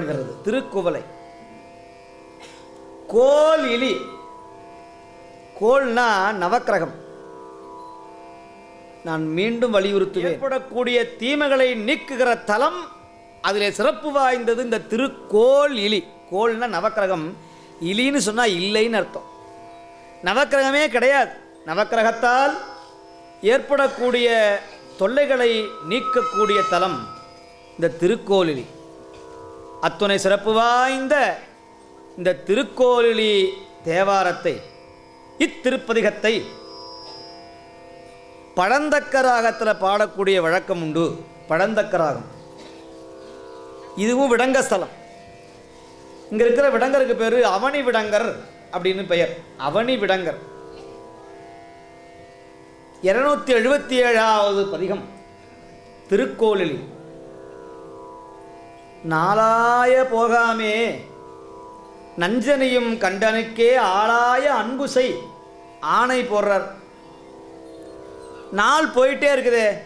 என்கிறது திருக்குவலை கோல் இலி. கோல்னா நவக்கிரகம். நான் மீண்டும் வலியுறுத்துவேன். ஏற்படக்கூடிய தீமைகளை நீக்குகிற தலம் அதில் சிறப்பு வாய்ந்தது இந்த திருக்கோல் இலி. கோல்னா நவக்கிரகம். இலின்னு சொன்னால் இல்லைன்னு அர்த்தம். நவக்கிரகமே கிடையாது. நவக்கிரகத்தால் ஏற்படக்கூடிய தொல்லைகளை நீக்கக்கூடிய தலம் இந்த திருக்கோலிலி அத்துணை சிறப்பு வாய்ந்த இந்த திருக்கோலிலி தேவாரத்தை இத்திருப்பதிகத்தை பழந்தக்கராகத்தில் பாடக்கூடிய வழக்கம் உண்டு. பழந்தக்கராகம். இதுவும் விடங்க ஸ்தலம். இங்கே இருக்கிற விடங்கருக்கு பேர் அவனி விடங்கர் அப்படின்னு பெயர். அவனி விடங்கர். இருநூத்தி எழுபத்தி ஏழாவது பதிகம் திருக்கோலிலி. நாளாய போகாமே. நஞ்சனையும் கண்டனுக்கே ஆளாய அன்பு செய் ஆணை போடுறார். நாள் போயிட்டே இருக்குது.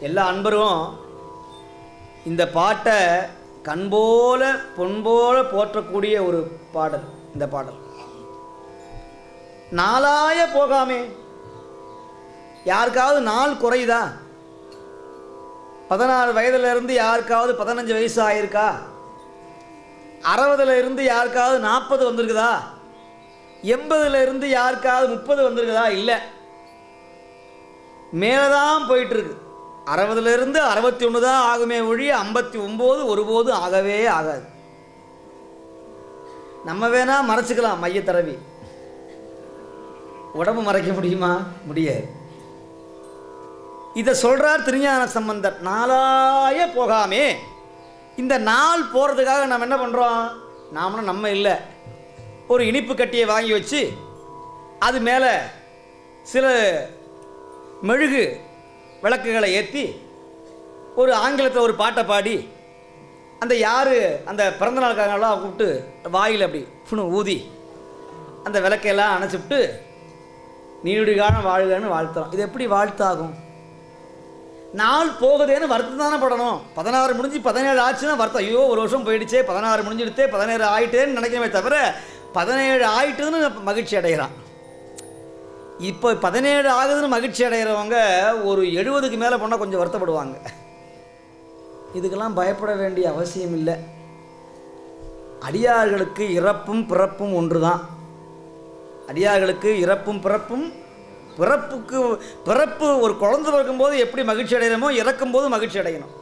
எல்லா அன்பரும் இந்த பாட்டை கண் பொன்போல பொன் போற்றக்கூடிய ஒரு பாடல் இந்த பாடல். நாளாய போகாமே. யாருக்காவது நாள் குறையுதா? பதினாறு வயதுல இருந்து யாருக்காவது பதினஞ்சு வயசு ஆயிருக்கா அறுபதுல இருந்து யாருக்காவது நாற்பது வந்திருக்குதா? எண்பதுல இருந்து யாருக்காவது முப்பது வந்திருக்குதா? இல்லை. மேலே தான் போயிட்டு இருக்கு அறுபதுல இருந்து அறுபத்தி ஒன்று தான் ஆகுமே ஒழிய ஐம்பத்தி ஒம்பது ஒருபோதும் ஆகவே ஆகாது. நம்ம வேணா மறைச்சிக்கலாம் மையத்தரவி உடம்பு மறைக்க முடியுமா? முடியாது. இதை சொல்கிறார் திருஞான சம்பந்தர் நாளாய போகாமே. இந்த நாள் போகிறதுக்காக நம்ம என்ன பண்ணுறோம் நாமளும் நம்ம இல்லை. ஒரு இனிப்பு கட்டியை வாங்கி வச்சு அது மேலே சில மெழுகு விளக்குகளை ஏற்றி ஒரு ஆங்கிலத்தில் ஒரு பாட்டை பாடி அந்த யார் அந்த பிறந்தநாளுக்காகலாம் கூப்பிட்டு வாயில் அப்படி புணு ஊதி அந்த விளக்கையெல்லாம் அணைச்சிவிட்டு நீடுடி காலம் வாழ்கன்னு வாழ்த்துறோம். இது எப்படி வாழ்த்தாகும்? நாள் போகுதேன்னு வருத்தம் தானே படணும். பதினாறு முடிஞ்சு பதினேழு ஆச்சுன்னா வருத்தம். ஐயோ ஒரு வருஷம் போயிடுச்சே பதினாறு முடிஞ்சிடுத்தே பதினேழு ஆயிட்டேன்னு நினைக்கிறமே தவிர பதினேழு ஆயிட்டுன்னு மகிழ்ச்சி அடைகிறான். இப்போ பதினேழு ஆகுதுன்னு மகிழ்ச்சி அடைகிறவங்க ஒரு எழுபதுக்கு மேலே போனால் கொஞ்சம் வருத்தப்படுவாங்க. இதுக்கெல்லாம் பயப்பட வேண்டிய அவசியம் இல்லை. அடியார்களுக்கு இறப்பும் பிறப்பும் ஒன்று தான் அடியார்களுக்கு இறப்பும் பிறப்பும் பிறப்புக்கு பிறப்பு ஒரு குழந்தை பிறக்கும்போது எப்படி மகிழ்ச்சி அடைகிறோமோ இறக்கும்போது மகிழ்ச்சி அடையணும்.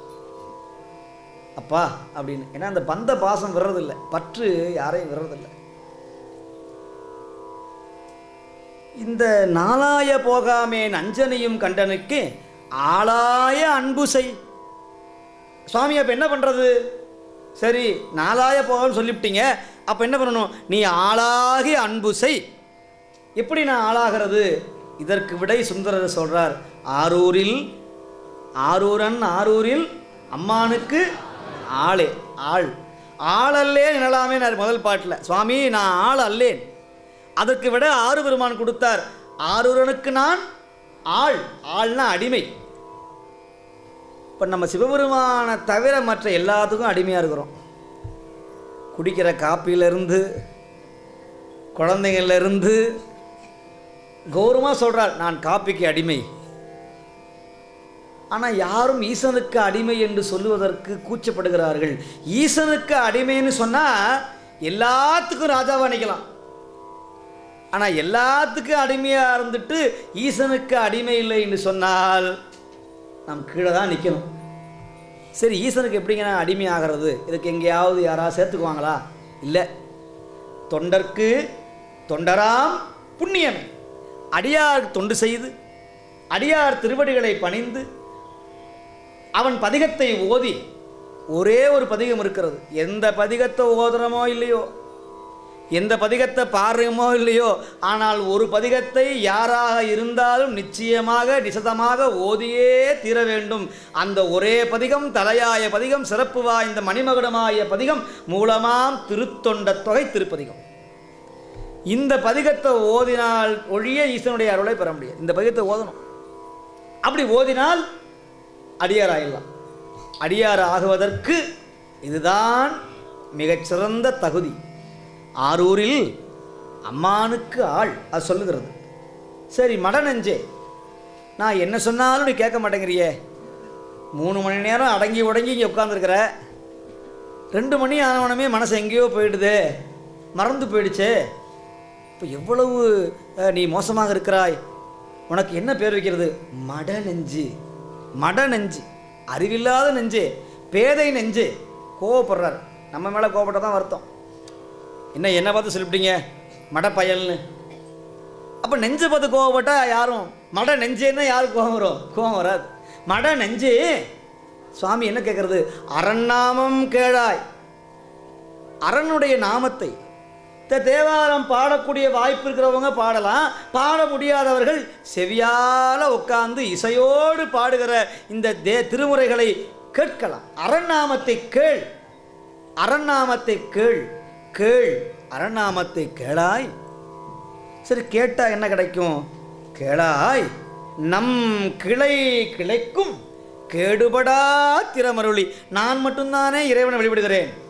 அப்பா அப்படின்னு. ஏன்னா அந்த பந்த பாசம் விடுறதில்லை பற்று யாரையும் விடுறதில்லை இந்த நாளாய போகாமே நஞ்சனையும் கண்டனுக்கு ஆளாய அன்பு செய். சுவாமி அப்போ என்ன பண்ணுறது சரி நாளாய போகாமல் சொல்லிவிட்டீங்க. அப்போ என்ன பண்ணணும்? நீ ஆளாகி அன்பு செய். எப்படி நான் ஆளாகிறது? இதற்கு விடை சுந்தரர் சொல்றார் ஆரூரில் ஆரூரன் ஆரூரில் அம்மானுக்கு ஆளே ஆள். ஆள் அல்லே எனலாமே நான் முதல் பாட்டில். சுவாமி நான் ஆள் அல்லேன். அதற்கு விட ஆறு பெருமான் கொடுத்தார். ஆரூரனுக்கு நான் ஆள் ஆள்னா அடிமை. இப்போ நம்ம சிவபெருமானை தவிர மற்ற எல்லாத்துக்கும் அடிமையாக இருக்கிறோம். குடிக்கிற காப்பியிலேருந்து குழந்தைங்கள்லேருந்து கௌரவமாக சொல்கிறார் நான் காப்பிக்கு அடிமை. ஆனால் யாரும் ஈசனுக்கு அடிமை என்று சொல்லுவதற்கு கூச்சப்படுகிறார்கள். ஈசனுக்கு அடிமைன்னு சொன்னால் எல்லாத்துக்கும் ராஜாவை நினைக்கலாம். ஆனால் எல்லாத்துக்கும் அடிமையாக இருந்துட்டு ஈசனுக்கு அடிமை இல்லை என்று சொன்னால் நாம் கீழே தான் நிற்கணும் சரி ஈசனுக்கு எப்படிங்க நான் அடிமை ஆகிறது? இதுக்கு எங்கேயாவது யாராவது சேர்த்துக்குவாங்களா? இல்லை. தொண்டர்க்கு தொண்டராம் புண்ணியமே. அடியார் தொண்டு செய்து அடியார் திருவடிகளை பணிந்து அவன் பதிகத்தை ஓதி ஒரே ஒரு பதிகம் இருக்கிறது. எந்த பதிகத்தை ஓதுறமோ இல்லையோ எந்த பதிகத்தை பாடுறோமோ இல்லையோ ஆனால் ஒரு பதிகத்தை யாராக இருந்தாலும் நிச்சயமாக நிசதமாக ஓதியே தீர வேண்டும். அந்த ஒரே பதிகம் தலையாய பதிகம் சிறப்பு வாய்ந்த மணிமகுடமாய பதிகம் மூலமாம் திருத்தொண்ட தொகை திருப்பதிகம். இந்த பதிகத்தை ஓதினால் ஒழிய ஈசனுடைய அருளை பெற முடியாது. இந்த பதிகத்தை ஓதணும். அப்படி ஓதினால் அடியார் ஆயிடலாம். அடியார் ஆகுவதற்கு இதுதான் மிகச்சிறந்த தகுதி. ஆரூரில் அம்மானுக்கு ஆள் அது சொல்லுகிறது. சரி மட நெஞ்சே. நான் என்ன சொன்னாலும் நீ கேட்க மாட்டேங்கிறியே. மூணு மணி நேரம் அடங்கி உடங்கி இங்கே உட்காந்துருக்கிற ரெண்டு மணி ஆனவனமே மனசு எங்கேயோ போயிடுதே. மறந்து போயிடுச்சே. இப்போ எவ்வளவு நீ மோசமாக இருக்கிறாய்? உனக்கு என்ன பேர் வைக்கிறது? மட நெஞ்சு. மட நெஞ்சு. அறிவில்லாத நெஞ்சு. பேதை நெஞ்சு. கோவப்படுறார். நம்ம மேலே கோவப்பட்ட தான் வருத்தம். என்ன என்ன பார்த்து சொல்லிவிட்டீங்க? மட பயல்னு. அப்போ நெஞ்சை பார்த்து கோவப்பட்டா யாரும்? மட நெஞ்சேன்னா யாருக்கு கோவம் வரும்? கோவம் வராது. மட நெஞ்சே. சுவாமி என்ன கேட்குறது? அரண்நாமம் கேழாய் அரணுடைய நாமத்தை இந்த தேவாரம் பாடக்கூடிய வாய்ப்பு இருக்கிறவங்க பாடலாம். பாட முடியாதவர்கள் செவியால் உட்கார்ந்து இசையோடு பாடுகிற இந்த தே திருமுறைகளை கேட்கலாம். அரண்நாமத்தை கேள். அரண்நாமத்தை கேள். கேள். அரண்நாமத்தை கேளாய். சரி கேட்டால் என்ன கிடைக்கும்? கேளாய். நம் கிளை கிளைக்கும். கேடுபடா திறமருளி. நான் மட்டும்தானே இறைவனை வழிபடுகிறேன்.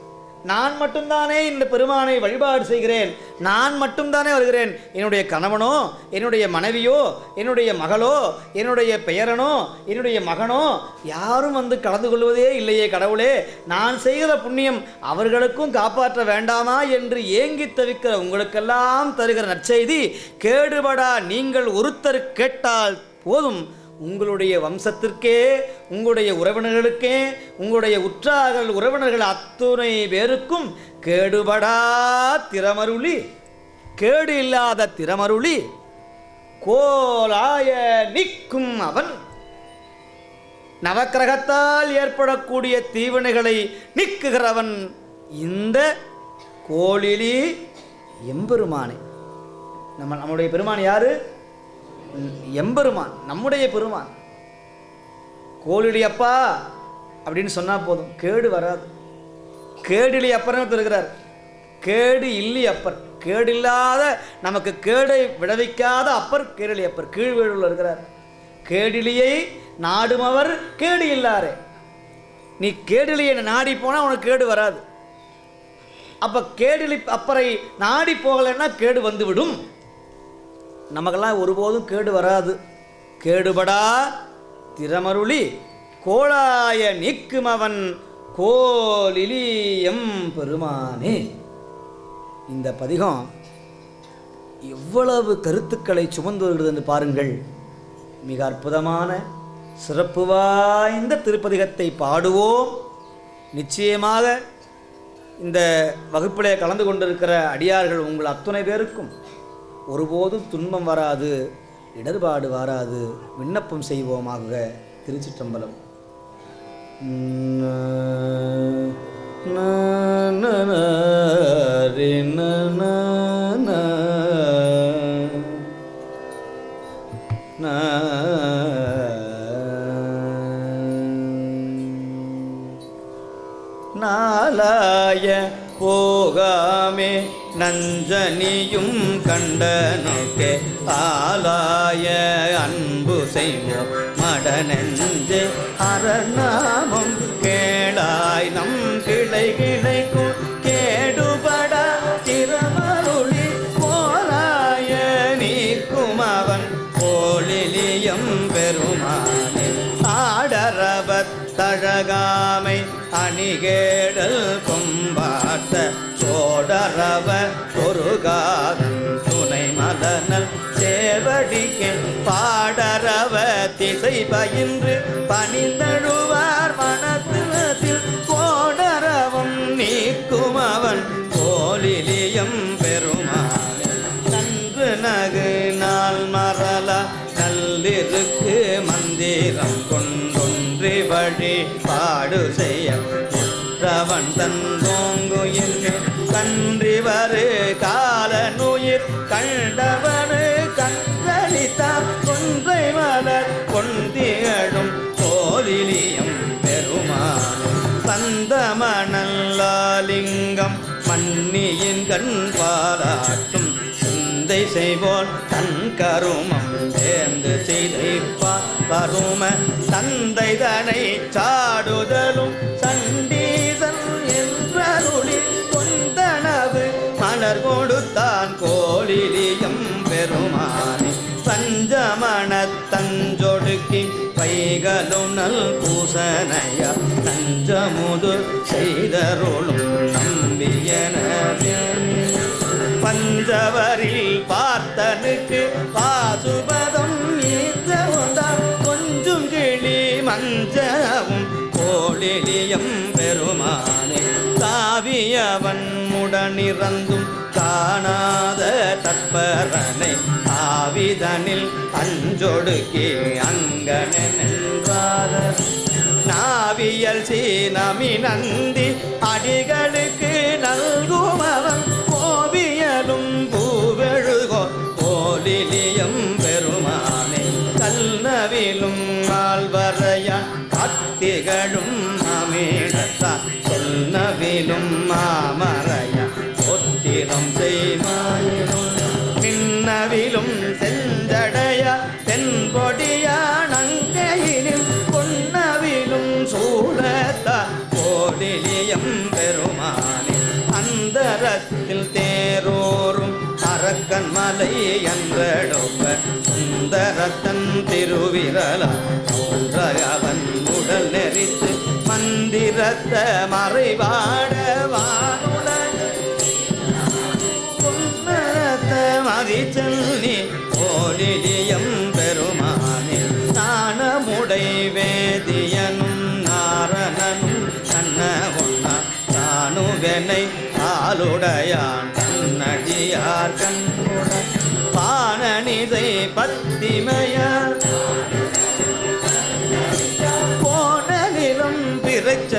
நான் மட்டும்தானே இந்த பெருமானை வழிபாடு செய்கிறேன். நான் மட்டும்தானே வருகிறேன். என்னுடைய கணவனோ என்னுடைய மனைவியோ என்னுடைய மகளோ என்னுடைய பெயரனோ என்னுடைய மகனோ யாரும் வந்து கலந்து கொள்வதே இல்லையே கடவுளே. நான் செய்கிற புண்ணியம் அவர்களுக்கும் காப்பாற்ற வேண்டாமா என்று ஏங்கி தவிக்கிற உங்களுக்கெல்லாம் தருகிற நற்செய்தி கேடுபடா நீங்கள் ஒருத்தர் கேட்டால் போதும். உங்களுடைய வம்சத்திற்கே உங்களுடைய உறவினர்களுக்கே உங்களுடைய உற்றார்கள் உறவினர்கள் அத்துணை பேருக்கும் கேடுபடா திறமருளி. கேடு இல்லாத திறமருளி. கோலாய நிற்கும் அவன். நவக்கிரகத்தால் ஏற்படக்கூடிய தீவினைகளை நீக்குகிறவன் இந்த கோளிலி எம்பெருமானை. நம்ம நம்முடைய பெருமான் யாரு? எம்பெருமான் நம்முடைய பெருமான். கோளிலி அப்பா அப்படின்னு சொன்னால் போதும். கேடு வராது. கேடிலி அப்பர்னு இருக்கிறார். கேடு இல்லி அப்பர். கேடு இல்லாத நமக்கு கேடை விளைவிக்காத அப்பர் கேடிலி அப்பர். கீழ்வேடுள்ள இருக்கிறார். கேடிலியை நாடுமவர் கேடு இல்லாரே. நீ கேடிலியை நாடி போனால் உனக்கு கேடு வராது. அப்போ கேடிலி அப்பரை நாடி போகலைன்னா கேடு வந்துவிடும். நமக்கெல்லாம் ஒருபோதும் கேடு வராது. கேடுபடா திறமருளி கோளாய நீக்குமவன் கோலிலியம் பெருமானே. இந்த பதிகம் எவ்வளவு கருத்துக்களை சுமந்து வருகிறது என்று பாருங்கள். மிக அற்புதமான சிறப்பு வாய்ந்த திருப்பதிகத்தை பாடுவோம். நிச்சயமாக இந்த வகுப்பிலே கலந்து கொண்டிருக்கிற அடியார்கள் உங்கள் அத்துணை பேருக்கும் ஒருபோதும் துன்பம் வராது இடர்பாடு வராது விண்ணப்பம் செய்வோமாக திருச்சிற்றம்பலம். நாளாய போகாமே நஞ்சனியும் கண்ட நோக்கே ஆலாய அன்பு செய்வோம். மடனெஞ்சே அரணாமம் கேளாய் நம் கிளை கிளைக்கும் கேடுபட திருமருளி போலாய நீக்கும் அவன் போலிலியம் பெருமானே. ஆடரவத் தழகாமை அணிகேடல் மறவ பொருகாதன் துணை மதனல் சேவடிக்கு பாடரவ திசை பயின்று பணிந்தழுவார் மனத்தில் கோடரவம் நீக்கும் அவன் கோலிலியம் பெருமாள். நன்று நகு நாள் மறல நல்லிருக்கு மந்திரம் கொண்டொன்றி வழி பாடு செய்ய. உற்றவன் தந்தோங்கு என்று கன்றி வரு கால நுயிர் கண்டவனு கன்றளித்தார் கொன்றை மலர் கொண்டியடும் கோலிலியம் பெருமாள் சந்தமணல்லாலிங்கம் மன்னியின் கண் பாராட்டும் சிந்தை செய்வோன் தன் கருமம் சேர்ந்து செய்தைப்பா பரும தந்தை தனை சாடுதலும் கொடுத்தான் கோலிலியும் பெருமானே. பஞ்சமணத்தஞ்சொடுக்கி பைகளுணல் பூசனைய தஞ்சமுது செய்தருளும் நம்பியன பஞ்சவரில் பார்த்தனுக்கு பாசுபதம் ஈர்த்தவுந்தான் கொஞ்சம் கிளி மஞ்சவும் கோளிலியம் பெருமானே. தாவியவன் முடனிறந்தும் காணாத தற்பரனை ஆவிதனில் அஞ்சொடுக்கி அங்கனென்றார நாவியல் சீனமி நந்தி அடிகளுக்கு நல்குமவன் கோவியலும் பூவெழுகோ கோலிலியம் பெருமானே. கல்நவிலும் ஆழ்வரையான் கத்திகளும் அமீடத்தான் சொன்னவிலும் மாமன் மாலை என்றடொப்ப சுந்தரத்தன் திருவிரலா அவன் உடல் நெறித்து மந்திரத்த மறைவாட வானுடன் பொன்னரத்த மதிச்செல்வி பெருமானே நாணமுடை வேதியனும் நாரணனும் கண்ண ஒன்னா தானுவெனை ஆளுடையான் கண்ணடியார் கண்புட பானனிதை பத்திமையார் போனலிலும் நிலம்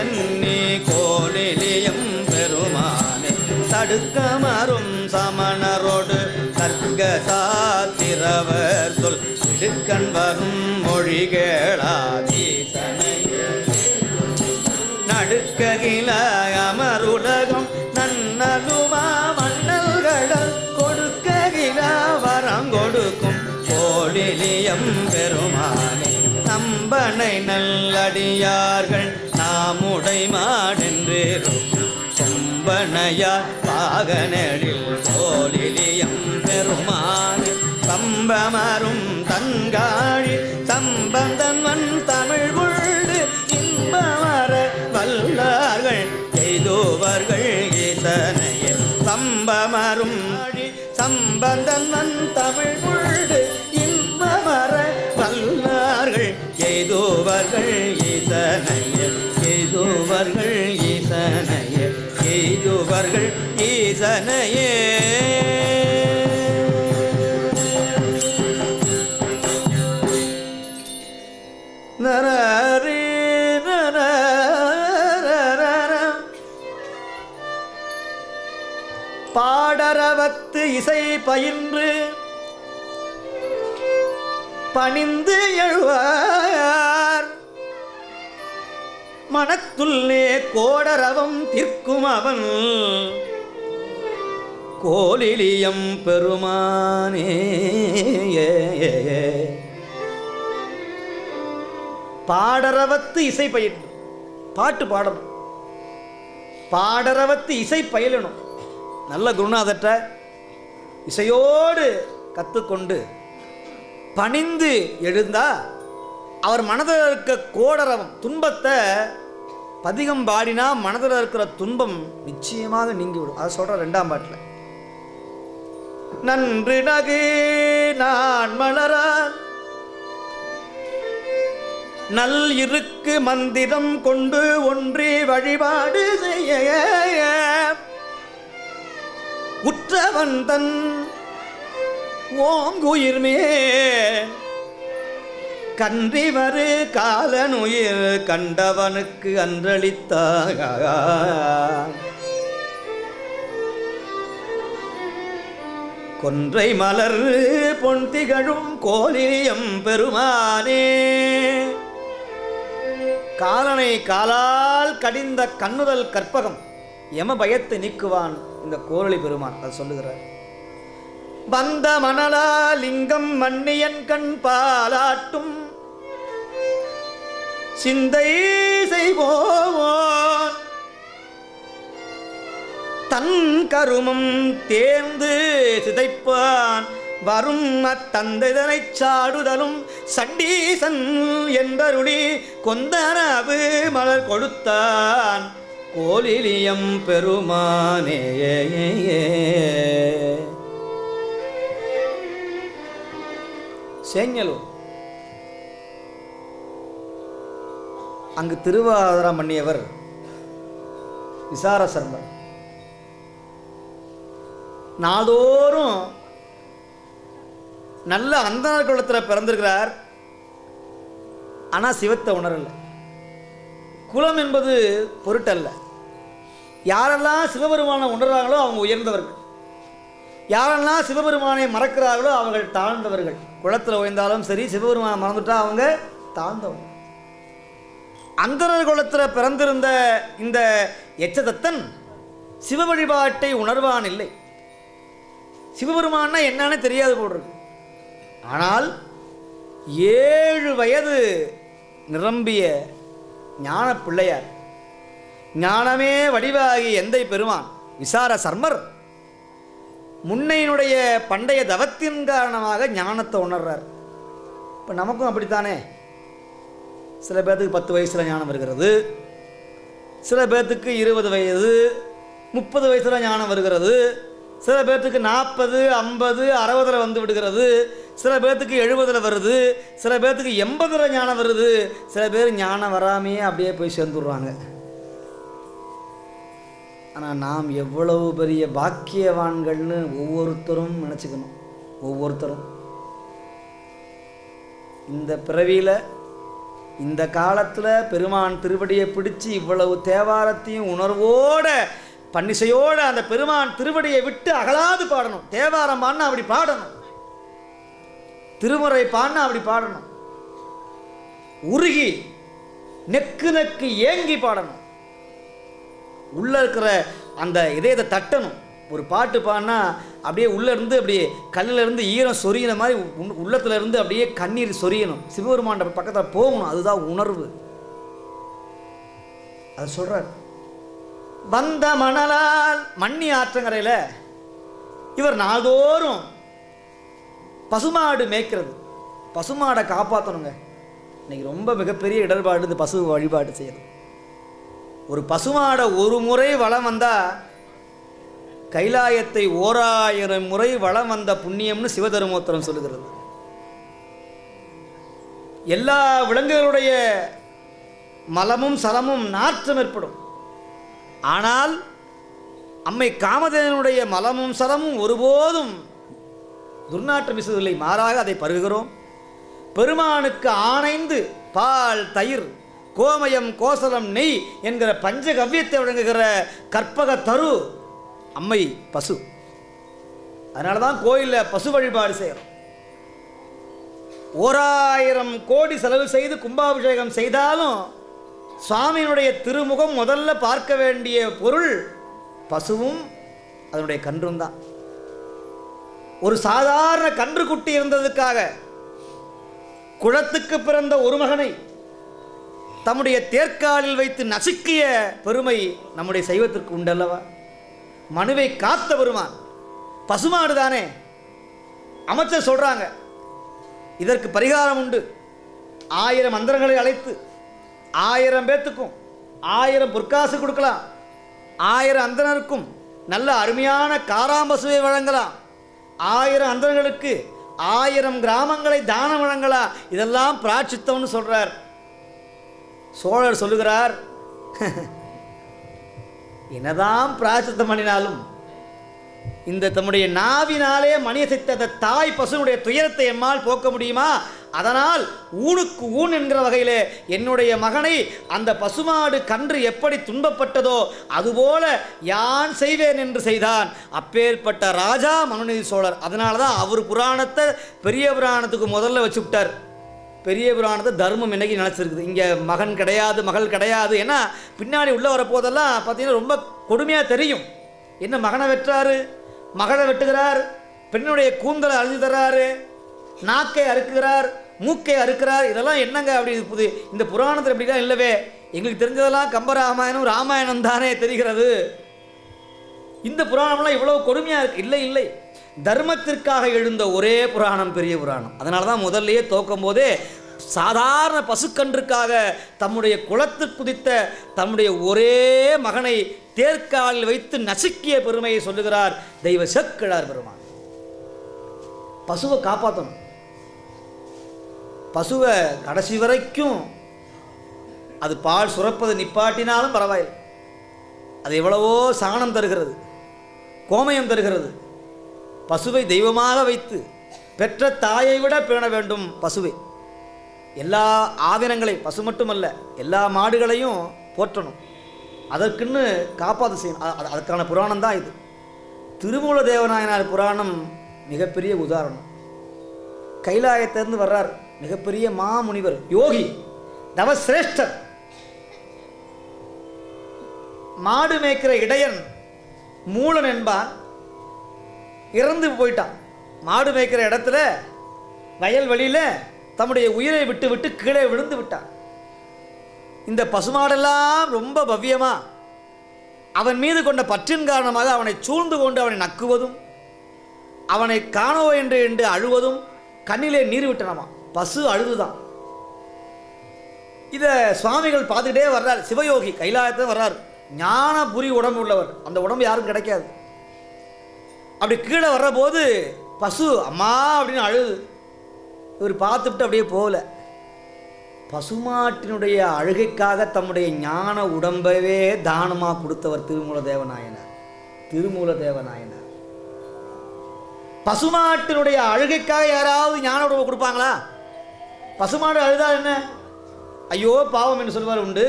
கோலிலியம் பெருமானே தடுக்கமரும் சமணரோடு கற்க சாத்திரவர் சொல் இடுக்கண் வரும் மொழிகேளாதீசனை நடுக்ககில பெருமானே நம்பனை நல்லடியார்கள் நாமுடை மாடென்றேறும் செம்பனையார் பாகனடில் போலிலியம் பெருமானே சம்பமரும் தங்காழி சம்பந்தன்வன் தமிழ் கொண்டு இன்பமர வல்லார்கள். எய்துவர்கள் ஈசனைய சம்பமரும் சம்பந்தன்வன் தமிழ் கொண்டு எய்துவர்கள் ஈசனைய எய்துவர்கள் ஈசனைய எய்துவர்கள் ஈசனையே நரரி நரரரர. பாடரவத்து இசை பயின்று பணிந்து எழுவார் மனத்துள்ளே கோடரவம் திற்கும் அவன் கோலிலியம் பெருமானே பாடரவத்து இசை பயிரணும் பாட்டு பாடணும். பாடரவத்து இசை பயிலணும். நல்ல குருநாதற்ற இசையோடு கற்றுக்கொண்டு பணிந்து எழுந்தா அவர் மனதில் இருக்க கோடரவம் துன்பத்தை பதிகம் பாடினா மனதில் இருக்கிற துன்பம் நிச்சயமாக நீங்கிவிடும். அதை சொல்ற ரெண்டாம் பாட்டில். நன்று நகு நான் மலரால் நல் இருக்கு மந்திரம் கொண்டு ஒன்றி வழிபாடு செய்ய. உற்றவன் தன் ஓங்குயிர்மே கன்றிவரு காலனுயிர் கண்டவனுக்கு அன்றளித்தாக கொன்றை மலர் பொன் திகழும் கோலியம் பெருமானே. காலனை காலால் கடிந்த கண்ணுதல் கற்பகம் எம பயத்தை நீக்குவான் இந்த கோரளி பெருமான் அது சொல்லுகிறார். வந்த மணலா லிங்கம் மன்னியன் கண் பாலாட்டும் சிந்தை செய்வோன் தன் கருமம் தேர்ந்து சிதைப்பான். வரும் அத்தந்தைதனை சாடுதலும் சண்டீசன் என்பருளி கொந்தனவு மலர் கொடுத்தான். கோலிலியம் பெருமானே சேங்கலூர் அங்கு திருவாதிரம் பண்ணியவர் விசார சர்மர். நாள்தோறும் நல்ல அந்தனர் குலத்தில் பிறந்திருக்கிறார். ஆனால் சிவத்தை உணரல. குலம் என்பது பொருட்டல்ல. யாரெல்லாம் சிவபெருமானை உணர்றாங்களோ அவங்க உயர்ந்தவர்கள். யாரெல்லாம் சிவபெருமானை மறக்கிறார்களோ அவர்கள் தாழ்ந்தவர்கள். குளத்தில் உயர்ந்தாலும் சரி சிவபெருமானை மறந்துட்டால் அவங்க தாழ்ந்தவங்க. அந்தனர் குலத்தில் பிறந்திருந்த இந்த எச்சதத்தன் சிவ வழிபாட்டை உணர்வான் இல்லை. சிவபெருமான்னா என்னன்னு தெரியாது போடுறது ஆனால் ஏழு வயது நிரம்பிய ஞான பிள்ளையார் ஞானமே வடிவாகி எந்தை பெருமான் விசார சர்மர் முன்னையினுடைய பண்டைய தவத்தின் காரணமாக ஞானத்தை உணர்றார். இப்போ நமக்கும் அப்படித்தானே? சில பேர்த்துக்கு பத்து வயசில் ஞானம் வருகிறது. சில பேர்த்துக்கு இருபது வயது முப்பது வயசில் ஞானம் வருகிறது. சில பேர்த்துக்கு நாற்பது ஐம்பது அறுபதில் வந்து விடுகிறது. சில பேர்த்துக்கு எழுபதில் வருது. சில பேர்த்துக்கு எண்பதில் ஞானம் வருது. சில பேர் ஞானம் வராமையே அப்படியே போய் சேர்ந்துடுறாங்க. ஆனால் நாம் எவ்வளவு பெரிய பாக்கியவான்கள்னு ஒவ்வொருத்தரும் நினச்சிக்கணும். ஒவ்வொருத்தரும். இந்த பிறவியில் இந்த காலத்தில் பெருமான் திருவடியை பிடிச்சு இவ்வளவு தேவாரத்தையும் உணர்வோட பன்னிசையோடு அந்த பெருமான் திருவடியை விட்டு அகலாது பாடணும். தேவாரம் பாடினா அப்படி பாடணும். திருமுறை பாடினா அப்படி பாடணும். உருகி நெக்கு நெக்கு ஏங்கி பாடணும். உள்ள இருக்கிற அந்த இதயத்தை தட்டணும். ஒரு பாட்டு பாடினா அப்படியே உள்ளேருந்து அப்படியே கல்லில் இருந்து ஈரம் சொரியின மாதிரி உள்ளத்துலேருந்து இருந்து அப்படியே கண்ணீர் சொரியணும். சிவபெருமாண்ட பக்கத்தில் போகணும். அதுதான் உணர்வு. அது சொல்கிறார் வந்த மணலால் மண்ணி ஆற்றங்கரையில் இவர் நாள்தோறும் பசுமாடு மேய்க்கிறது. பசுமாடை காப்பாற்றணுங்க இன்னைக்கு ரொம்ப மிகப்பெரிய இடர்பாடு இந்த பசு வழிபாடு செய்யுது ஒரு பசுமாடை ஒரு முறை வளம் வந்தால் கைலாயத்தை ஓராயிரம் முறை வளம் வந்த புண்ணியம்னு சிவதர்மோத்தரம் சொல்லுகிறது. எல்லா விலங்குகளுடைய மலமும் சலமும் நாற்றம் ஏற்படும். ஆனால் அம்மை காமதேவனுடைய மலமும் சலமும் ஒருபோதும் துர்நாற்றம் வீசுவதில்லை. மாறாக அதை பருகுகிறோம். பெருமானுக்கு ஆணைந்து பால் தயிர் கோமயம் கோசலம் நெய் என்கிற பஞ்சகவ்யத்தை வழங்குகிற கற்பக தரு அம்மை பசு. அதனால தான் கோயிலில் பசு வழிபாடு செய்கிறோம் ஓராயிரம் கோடி செலவு செய்து கும்பாபிஷேகம் செய்தாலும் சுவாமியினுடைய திருமுகம் முதல்ல பார்க்க வேண்டிய பொருள் பசுவும் அதனுடைய கன்றும் தான். ஒரு சாதாரண கன்று குட்டி இருந்ததுக்காக குளத்துக்கு பிறந்த ஒரு மகனை தம்முடைய தேர்க்காலில் வைத்து நசுக்கிய பெருமை நம்முடைய சைவத்திற்கு உண்டல்லவா மனுவை காத்த பெருமான் பசுமாடு தானே? அமைச்சர் சொல்கிறாங்க இதற்கு பரிகாரம் உண்டு. ஆயிரம் மந்திரங்களை அழைத்து ஆயிரம் பேத்துக்கும் ஆயிரம் பொற்காசு கொடுக்கலாம். ஆயிரம் அந்தனருக்கும் நல்ல அருமையான காராம்பசுவை வழங்கலாம். ஆயிரம் அந்தனர்களுக்கு ஆயிரம் கிராமங்களை தானம் வழங்கலாம். இதெல்லாம் பிராட்சித்தம்னு சொல்கிறார் சோழர் சொல்லுகிறார் என்னதான் பிராயசத்தம் பண்ணினாலும் இந்த தம்முடைய நாவினாலே மணியசைத்த அந்த தாய் பசுனுடைய துயரத்தை எம்மால் போக்க முடியுமா? அதனால் ஊனுக்கு ஊன் என்கிற வகையிலே என்னுடைய மகனை அந்த பசுமாடு கன்று எப்படி துன்பப்பட்டதோ அதுபோல யான் செய்வேன் என்று செய்தான். அப்பேற்பட்ட ராஜா மனுநீதி சோழர். அதனால தான் அவர் புராணத்தை பெரிய புராணத்துக்கு முதல்ல வச்சு விட்டார் பெரிய புராணத்தை தர்மம் இன்னைக்கு நினச்சிருக்குது? இங்கே மகன் கிடையாது மகள் கிடையாது ஏன்னா பின்னாடி உள்ளே வரப்போதெல்லாம் பார்த்தீங்கன்னா ரொம்ப கொடுமையாக தெரியும். என்ன மகனை வெட்டுறாரு? மகளை வெட்டுகிறார். பெண்ணுடைய கூந்தலை அழிஞ்சு தர்றாரு. நாக்கை அறுக்குகிறார் மூக்கை அறுக்கிறார். இதெல்லாம் என்னங்க அப்படி புது இந்த புராணத்தில் இப்படிலாம் இல்லவே. எங்களுக்கு தெரிஞ்சதெல்லாம் கம்பராமாயணம் ராமாயணம் தானே தெரிகிறது. இந்த புராணம்லாம் இவ்வளோ கொடுமையாக இருக்கு? இல்லை இல்லை. தர்மத்திற்காக எழுந்த ஒரே புராணம் பெரிய புராணம். அதனால தான் முதல்லையே துவக்கும் போதே சாதாரண பசுக்கன்றுக்காக தம்முடைய குலத்துக்கு குதித்த தம்முடைய ஒரே மகனை தேர்க்காலில் வைத்து நசுக்கிய பெருமையை சொல்லுகிறார் தெய்வ செக்கிழார் பெருமான். பசுவை காப்பாற்றணும் பசுவை கடைசி வரைக்கும் அது பால் சுரப்பது நிப்பாட்டினாலும் பரவாயில்லை. அது எவ்வளவோ சாணம் தருகிறது கோமயம் தருகிறது. பசுவை தெய்வமாக வைத்து பெற்ற தாயை விட பேண வேண்டும் பசுவை. எல்லா ஆவினங்களை பசு மட்டுமல்ல எல்லா மாடுகளையும் போற்றணும். அதற்குன்னு காப்பாற்று செய்யணும். அதற்கான புராணம் தான் இது. திருமூல தேவநாயனார் புராணம் மிகப்பெரிய உதாரணம். கைலாயத்திலிருந்து வர்றார் மிகப்பெரிய மாமுனிவர் யோகி தவசிரேஷ்டர் மாடு மேய்க்கிற இடையன் மூலன் என்பான். இறந்து போயிட்டான். மாடு மேய்க்கிற இடத்துல வயல் வழியில் தம்முடைய உயிரை விட்டு விட்டு கீழே விழுந்து விட்டான். இந்த பசுமாடெல்லாம் ரொம்ப பவ்யமாக அவன் மீது கொண்ட பற்றின் காரணமாக அவனை சூழ்ந்து கொண்டு அவனை நக்குவதும் அவனை காணோ என்று என்று அழுவதும் கண்ணிலே நீர் விட்டனமா. பசு அழுதுதான். இதை சுவாமிகள் பார்த்துக்கிட்டே வர்றார். சிவயோகி கைலாயத்தில் வர்றார். ஞானபுரி உடம்பு உள்ளவர். அந்த உடம்பு யாரும் கிடைக்காது. அப்படி கீழே வர்றபோது பசு அம்மா அப்படின்னு அழுது. இவர் பார்த்துட்டு அப்படியே போகல. பசுமாட்டினுடைய அழுகைக்காக தம்முடைய ஞான உடம்பவே தானமாக கொடுத்தவர் திருமூல தேவநாயனார். திருமூல தேவநாயனார். பசுமாட்டினுடைய அழுகைக்காக யாராவது ஞான உடம்பு கொடுப்பாங்களா? பசுமாடு அழுதா என்ன? ஐயோ பாவம் என்று சொல்வார் உண்டு.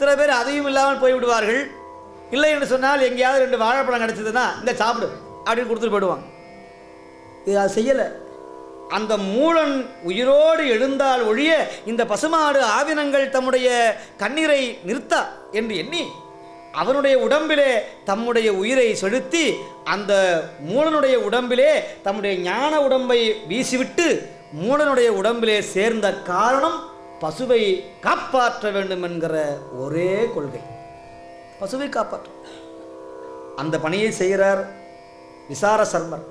சில பேர் அதையும் இல்லாமல் போய்விடுவார்கள். இல்லை என்று சொன்னால் எங்கேயாவது ரெண்டு வாழைப்பழம் கிடச்சிதுன்னா இந்த சாப்பிடு. அப்படின்னு கொடுத்துட்டு போயிடுவாங்க. இது அது செய்யலை. அந்த மூலன் உயிரோடு எழுந்தால் ஒழிய இந்த பசுமாடு ஆவினங்கள் தம்முடைய கண்ணீரை நிறுத்தா என்று எண்ணி அவனுடைய உடம்பிலே தம்முடைய உயிரை செலுத்தி அந்த மூலனுடைய உடம்பிலே தம்முடைய ஞான உடம்பை வீசிவிட்டு மூலனுடைய உடம்பிலே சேர்ந்த காரணம் பசுவை காப்பாற்ற வேண்டும் என்கிற ஒரே கொள்கை. பசுவை காப்பாற்ற. அந்த பணியை செய்கிறார் விசார சர்மர்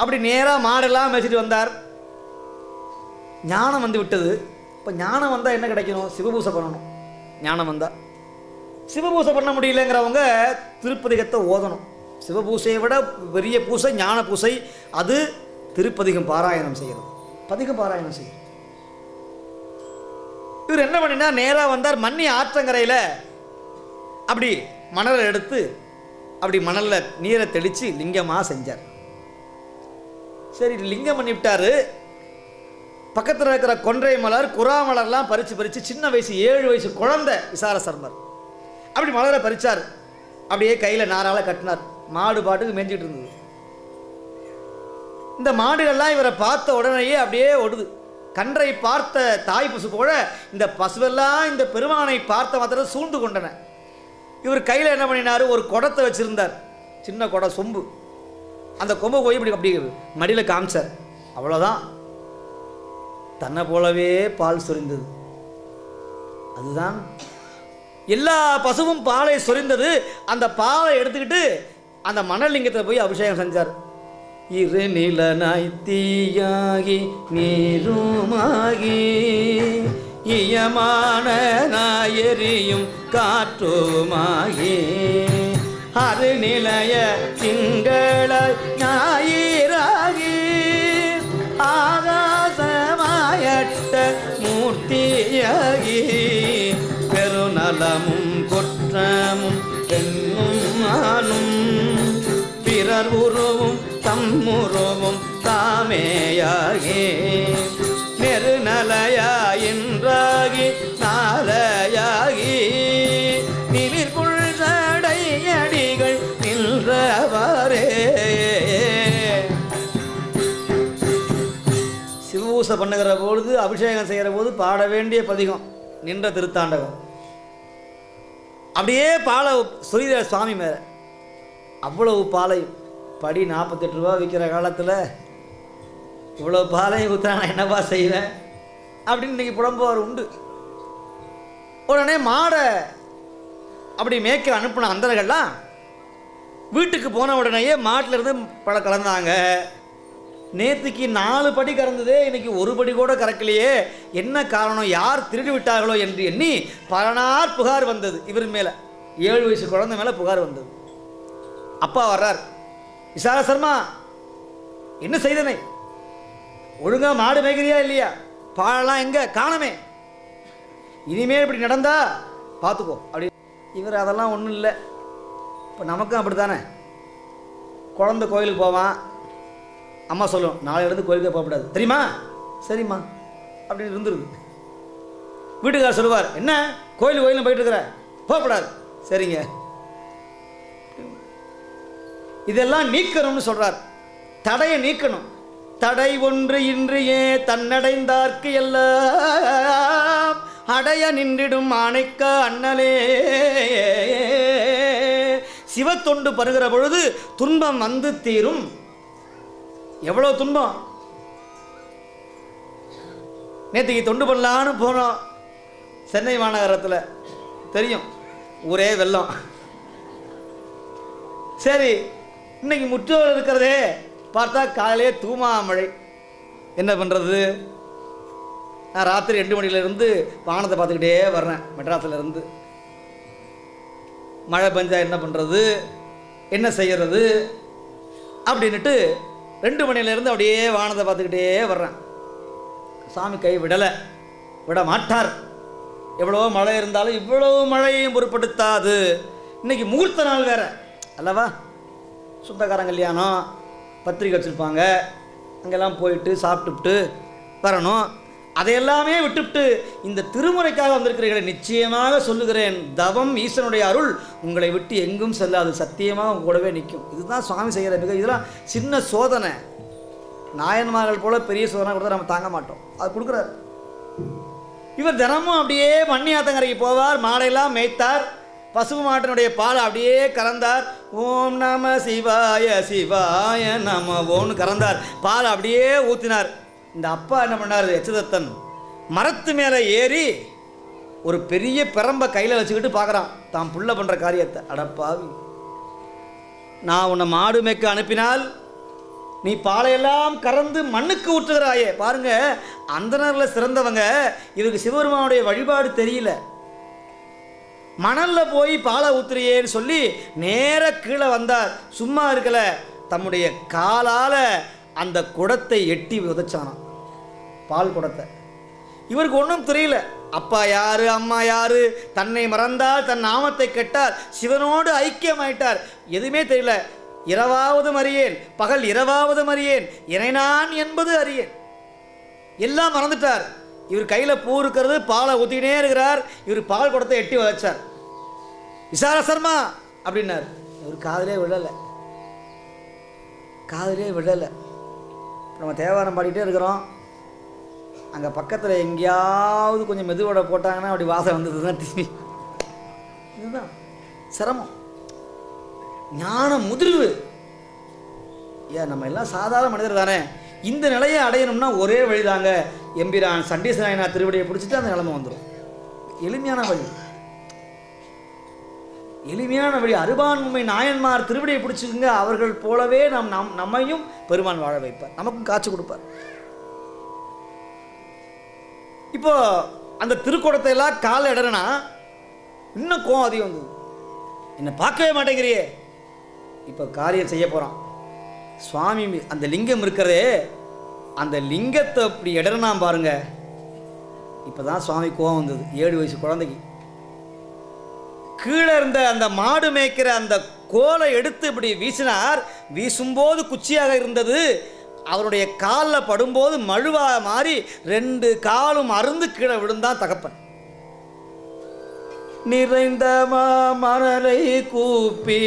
அப்படி நேராக மாடெல்லாம் மேய்ச்சிட்டு வந்தார். ஞானம் வந்து விட்டது. இப்போ ஞானம் வந்தால் என்ன கிடைக்கணும்? சிவபூசை பண்ணணும். ஞானம் வந்தால் சிவபூசை பண்ண முடியலங்கிறவங்க திருப்பதிகத்தை ஓதணும். சிவபூசையை விட பெரிய பூசை ஞான பூசை அது திருப்பதிகம் பாராயணம் செய்யணும் பதிகம் பாராயணம் செய்யணும் இவர் என்ன பண்ணினா நேராக வந்தார். மன்னி ஆற்றங்கரையில் அப்படி மணலை எடுத்து அப்படி மணலில் நீரை தெளித்து லிங்கமாக செஞ்சார். சரி லிங்கம் பண்ணிவிட்டாரு. பக்கத்தில் இருக்கிற கொன்றை மலர் குறா மலர்லாம் பறித்து பறித்து சின்ன வயசு ஏழு வயசு குழந்தை விசார சர்மர் அப்படி மலரை பறித்தார் அப்படியே கையில் நாரால் கட்டினார். மாடு பாட்டுக்கு மேய்ஞ்சிட்டு இருந்தது. இந்த மாடுகள்லாம் இவரை பார்த்த உடனேயே அப்படியே ஓடுது. கன்றை பார்த்த தாய் பசு போல இந்த பசுவெல்லாம் இந்த பெருமானை பார்த்த மாத்திரம் சூழ்ந்து கொண்டன. இவர் கையில் என்ன பண்ணினார்? ஒரு குடத்தை வச்சுருந்தார். சின்ன குடம் சொம்பு. அந்த கொம்பை போய் இப்படி அப்படி மடியில் காமிச்சார். அவ்வளோதான் தன்னை போலவே பால் சொரிந்தது. அதுதான். எல்லா பசுவும் பாலை சொரிந்தது. அந்த பாலை எடுத்துக்கிட்டு அந்த மணலிங்கத்தை போய் அபிஷேகம் செஞ்சார். இரு நிலனாய் தீயாகி நீருமாகி இயமான நாயெறியும் காற்றுமாயே. அருநிலைய திங்கள ஞாயிறாகி ஆகாசமாயட்ட மூர்த்தியாகி பெருநலமும் குற்றமும் பெண்ணும் ஆணும் பிறர் உருவும் தம்முருவும் தாமேயாகி நெருநலையாயின்றாகி நாள சிவபூசை பண்ணுகிற பொழுது அபிஷேகம் செய்கிற போது பாட வேண்டிய பதிகம் நின்ற திருத்தாண்டகம். அப்படியே பாலை சொரித சுவாமி மேலே. அவ்வளவு பாலையும் படி நாற்பத்தெட்டு ரூபா விற்கிற காலத்தில் இவ்வளோ பாலையும் ஊற்றுறா நான் என்னப்பா செய்வேன்? அப்படின்னு இன்னைக்கு புலம்புவார் உண்டு. உடனே மாடை அப்படி மேய்க்க அனுப்பின அந்தர்கள்லாம் வீட்டுக்கு போன உடனேயே மாட்டுல இருந்து பழம் கலந்தாங்க. நேற்றுக்கு நாலு படி கறந்ததே இன்னைக்கு ஒரு படி கூட கறக்கலையே. என்ன காரணம்? யார் திருடி விட்டார்களோ என்று எண்ணி பலனார் புகார் வந்தது. இவர் மேலே ஏழு வயசு குழந்தை மேலே புகார் வந்தது. அப்பா வர்றார். விசார சர்மா என்ன செய்தனை? ஒழுங்காக மாடு மேய்கிறியா இல்லையா? பாழெல்லாம் எங்கே? காணமே. இனிமேல் இப்படி நடந்தா பார்த்துக்கோ அப்படி இவர் அதெல்லாம் ஒன்றும் இல்லை. இப்போ நமக்கும் அப்படி தானே குழந்தை கோயிலுக்கு போவான். அம்மா சொல்லும் நாளையிலேருந்து கோயிலுக்கே போகக்கூடாது. தெரியுமா? சரிம்மா. அப்படின்னு இருந்துருது. வீட்டுக்காரர் சொல்லுவார் என்ன? கோயில் கோயிலும் போயிட்டு இருக்கிற போகக்கூடாது. சரிங்க. இதெல்லாம் நீக்கணும்னு சொல்கிறார் தடையை நீக்கணும். தடை ஒன்று இன்றியே தன்னடைந்தார்க்கு எல்லாம்? அடைய நின்றிடும் ஆணைக்க அண்ணலே. சிவத்தொண்டு பருகிற பொழுது துன்பம் வந்து தீரும். எவ்வளோ துன்பம்? நேற்றுக்கு தொண்டு பண்ணலான்னு போனோம். சென்னை மாநகரத்தில். தெரியும். ஊரே வெள்ளம். சரி இன்னைக்கு முற்றோர் இருக்கிறதே பார்த்தா காலையிலே தூமா மழை என்ன பண்ணுறது நான் ராத்திரி ரெண்டு மணிலேருந்து வானத்தை பார்த்துக்கிட்டே வர்றேன் மெட்ராஸிலேருந்து மழை பெஞ்சா என்ன பண்ணுறது என்ன செய்கிறது அப்படின்னுட்டு ரெண்டு மணிலேருந்து அப்படியே வானத்தை பார்த்துக்கிட்டே வர்றேன். சாமி கை விடலை. விட மாட்டார் எவ்வளோ மழை இருந்தாலும் இவ்வளோ மழையும் பொருட்படுத்தாது. இன்னைக்கு முகூர்த்த நாள் வேற. அல்லவா? சொந்தக்காரன் கல்யாணம் பத்திரிக்கை வச்சுருப்பாங்க. அங்கெல்லாம் போயிட்டு சாப்பிட்டுப்ட்டு வரணும். அதையெல்லாமே விட்டுவிட்டு இந்த திருமுறைக்காக வந்திருக்கிறீர்களே நிச்சயமாக சொல்லுகிறேன். தவம் ஈசனுடைய அருள் உங்களை விட்டு எங்கும் செல்லாது. சத்தியமாக உங்க கூடவே நிற்கும். இதுதான் சுவாமி செய்கிற மிக இதெல்லாம் சின்ன சோதனை. நாயன்மார்கள் போல பெரிய சோதனை கொடுத்தா நம்ம தாங்க மாட்டோம். அது கொடுக்குறாரு. இவர் தினமும் அப்படியே மண்ணி ஆத்தங்கரைக்கு போவார். மாலையெல்லாம் மேய்த்தார். பசுவு மாட்டினுடைய பால் அப்படியே கறந்தார். ஓம் நம சிவாய சிவாய நம ஓன்னு கறந்தார். பால் அப்படியே ஊற்றினார் இந்த அப்பா என்ன பண்ணார்? எச்சதத்தன் மரத்து மேலே ஏறி ஒரு பெரிய பெரம்பை கையில் வச்சுக்கிட்டு பார்க்குறான் தான் புள்ள பண்ணுற காரியத்தை. அடப்பாவி நான் உன்னை மாடு மேய்க்க அனுப்பினால் நீ பாலையெல்லாம் கறந்து மண்ணுக்கு ஊற்றுகிறாயே. பாருங்க அந்தனரில் சிறந்தவங்க இவருக்கு சிவபெருமானுடைய வழிபாடு தெரியல. மணலில் போய் பாலை ஊத்துறியேன்னு சொல்லி நேர கீழே வந்தார். சும்மா இருக்கல. தம்முடைய காலால் அந்த குடத்தை எட்டி உதைச்சானாம் பால் குடத்தை. இவருக்கு ஒன்றும் தெரியல அப்பா யாரு அம்மா யாரு தன்னை மறந்தால் தன் நாமத்தை கெட்டார் சிவனோடு ஐக்கியமாயிட்டார். எதுவுமே தெரியல. இரவாவது அறியேன் பகல் இரவாவது அறியேன் இறை நான் என்பது அறியேன். எல்லாம் மறந்துட்டார். இவர் கையில் பூ இருக்கிறது பாலை ஊற்றிக்கிட்டே இருக்கிறார். இவர் பால் குடத்தை எட்டி வச்சார் விசார சர்மா அப்படின்னார். இவர் காதலே விழலை. காதலே விழலை. நம்ம தேவாரம் பாடிக்கிட்டே இருக்கிறோம். அங்கே பக்கத்தில் எங்கேயாவது கொஞ்சம் மெதுவோட போட்டாங்கன்னா அப்படி வாசம் வந்தது தான் டிவி இதுதான். சிரமம். ஞான முதிர்வு. ஏன் நம்ம எல்லாம் சாதாரண மனிதர் தானே. இந்த நிலையை அடையணும்னா ஒரே வழிதாங்க. எம்பிரான் சண்டீச நாயனா திருவடியை பிடிச்சிட்டு அந்த நிலைமை வந்துடும் எளிமையான வழி. எளிமையான வழி அருபான்மை நாயன்மார் திருவிடையை பிடிச்சிக்கங்க அவர்கள் போலவே நாம் நம் நம்மையும் பெருமான் வாழ வைப்பார். நமக்கும் காட்சி கொடுப்பார். இப்போ அந்த திருக்கூடத்தை எல்லாம் காலை இடறனா இன்னும் கோவம் அதிகம் வந்தது. என்னை பார்க்கவே மாட்டேங்கிறியே. இப்போ காரியம் செய்ய போகிறான் சுவாமி அந்த லிங்கம் இருக்கிறதே அந்த லிங்கத்தை அப்படி இடனா பாருங்க. இப்போ தான் சுவாமி கோவம் வந்தது. ஏழு வயசு குழந்தைக்கு. கீழே இருந்த அந்த மாடு மேய்க்கிற அந்த கோலை எடுத்து இப்படி வீசினார். வீசும்போது குச்சியாக இருந்தது. அவருடைய காலில் படும்போது மழுவாக மாறி ரெண்டு காலும் அருந்து கீழே விழுந்தான் தகப்பன். நிறைந்த மாமரலை கூப்பி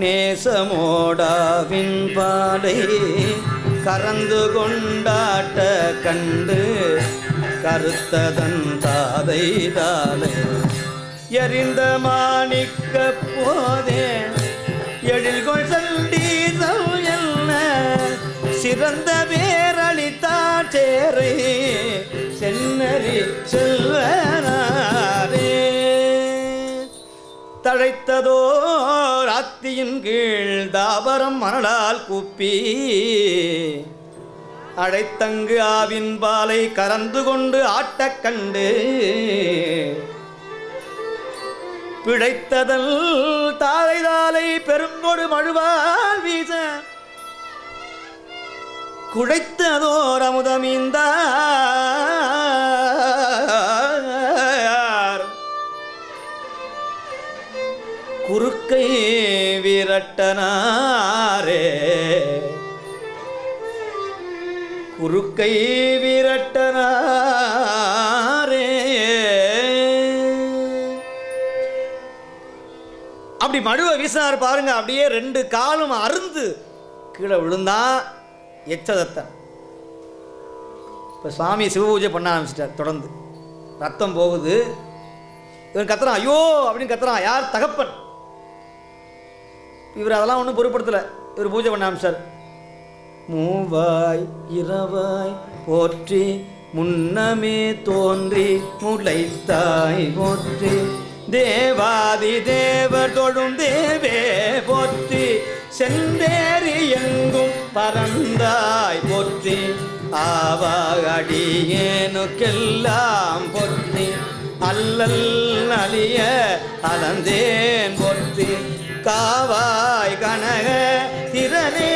நேசமோடாவின் பாலை கறந்து கொண்டாட்ட கண்டு கருத்ததன் தாதை தாலை எரிந்த மாணிக்க போதே எழில்கொள் சண்டீசல் என்ன? சிறந்த பேரளித்தார் சேரை சென்னறி செல்வனாரே தழைத்ததோ ராத்தியின் கீழ் தாபரம் மணலால் கூப்பி அழைத்தங்கு ஆவின் பாலை கறந்து கொண்டு ஆட்டக் கண்டு பிழைத்ததல் தாரை தாலை பெருங்கொடு மழுவால் வீச குழைத்ததோர் அமுதமீந்தார். குறுக்கை விரட்டனாரே. குறுக்கை விரட்டனார் மடுவை மழுவை வீசினார் பாருங்க அப்படியே ரெண்டு காலும் அருந்து கீழே விழுந்தான் எச்சதத்தன். இப்போ சுவாமி சிவபூஜை பண்ண ஆரம்பிச்சிட்டார் தொடர்ந்து. ரத்தம் போகுது. இவன் கத்துறான் ஐயோ! அப்படின்னு கத்துறான். யார்? தகப்பன். இவர் அதெல்லாம் ஒன்றும் பொருட்படுத்தலை. இவர் பூஜை பண்ண ஆரம்பிச்சார். மூவாய் இரவாய் போற்றி முன்னமே தோன்றி முளைத்தாய் போற்றி தேவாதி தேவர் தொழும் தேவே போற்றி செந்தேறி எங்கும் பறந்தாய் போற்றி. ஆவாகடியேனுக்கெல்லாம் போற்றி அல்லல் நலிய அலந்தேன் போற்றி. காவாய் கனக திறனே